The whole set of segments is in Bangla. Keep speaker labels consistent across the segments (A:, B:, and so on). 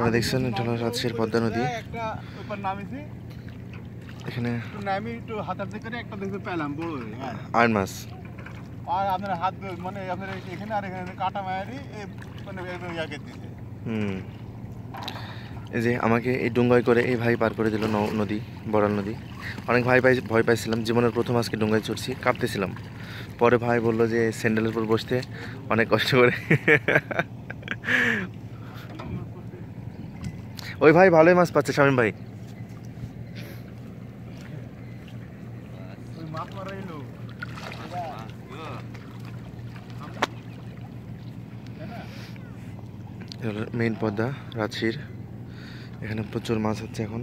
A: আপনারা দেখছেন এটা হলো রাজশাহীর পদ্মা নদী। এখানে
B: হ্যাঁ
A: মাছ।
B: আর আপনার হাত মানে আপনার কাটা মারি
A: হুম। এই যে আমাকে এই ডুঙ্গাই করে এই ভাই পার করে দিল নদী বড়াল নদী। অনেক ভাই পাই ভয় পাইছিলাম, জীবনের প্রথম আজকে ডুঙ্গায় চড়ছি কাঁপতেছিলাম পরে ভাই বলল যে স্যান্ডেলের উপর বসতে অনেক কষ্ট করে। ওই ভাই ভালোই মাছ পাচ্ছে, শামীম ভাই। মেইন পদ্মা, রাঁচির। এখানে প্রচুর মাছ হচ্ছে এখন।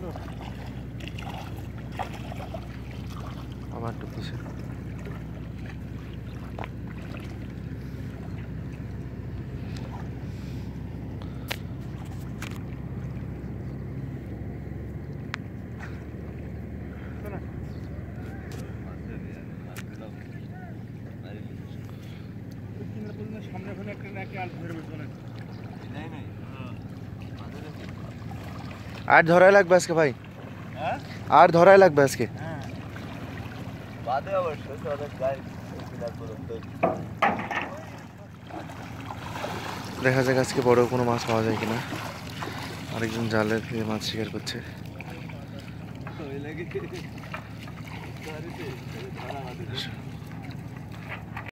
B: ভালো।
A: আবার টুপ দিছে
B: সামনে ওখানে একটা নাকি আল ধরবে চলে
C: নাই নাই।
A: আর ধরাই লাগবে আজকে ভাই।
B: হ্যাঁ?
A: আর ধরাই লাগবে আজকে।
B: হ্যাঁ।
A: দেখা যাক আজকে বড় কোনো মাছ পাওয়া যায় কিনা। আরেকজন জালে দিয়ে মাছ শিকার করছে।
C: বাদে।